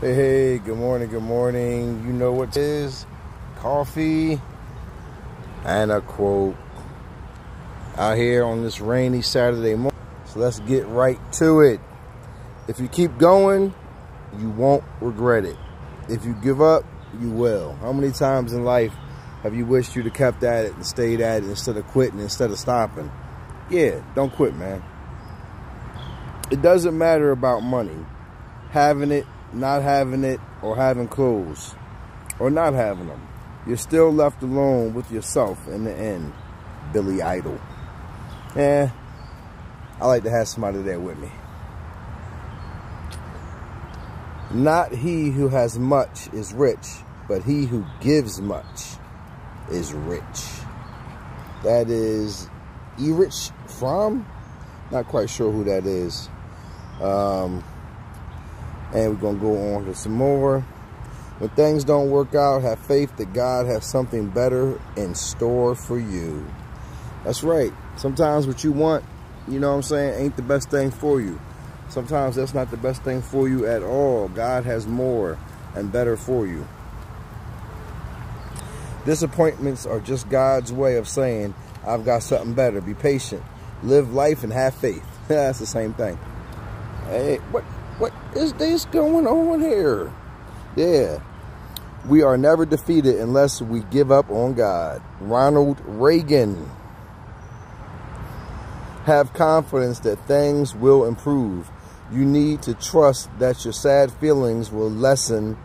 Hey, hey, good morning, good morning. You know what is? Coffee and a quote out here on this rainy Saturday morning. So let's get right to it. If you keep going, you won't regret it. If you give up, you will. How many times in life have you wished you'd have kept at it and stayed at it instead of quitting, instead of stopping? Yeah, don't quit, man. It doesn't matter about money. Having it not having it or having clothes or not having them. You're still left alone with yourself in the end. Billy Idol. Yeah, I like to have somebody there with me. Not he who has much is rich, but he who gives much is rich. That is Erich Fromm. Not quite sure who that is. Um, and we're going to go on to some more. When things don't work out, have faith that God has something better in store for you. That's right. Sometimes what you want, you know what I'm saying, ain't the best thing for you. Sometimes that's not the best thing for you at all. God has more and better for you. Disappointments are just God's way of saying, I've got something better. Be patient. Live life and have faith. that's the same thing. Hey, what what is this going on here? Yeah. We are never defeated unless we give up on God. Ronald Reagan. Have confidence that things will improve. You need to trust that your sad feelings will lessen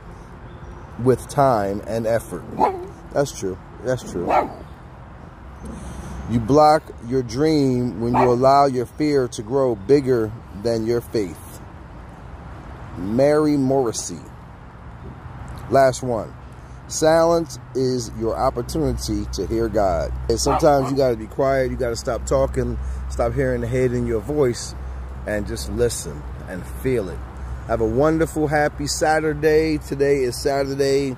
with time and effort. That's true. That's true. You block your dream when you allow your fear to grow bigger than your faith. Mary Morrissey. Last one. Silence is your opportunity to hear God. And sometimes you got to be quiet. You got to stop talking, stop hearing the head in your voice, and just listen and feel it. Have a wonderful, happy Saturday. Today is Saturday,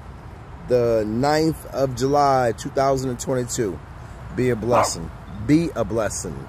the 9th of July, 2022. Be a blessing. Be a blessing.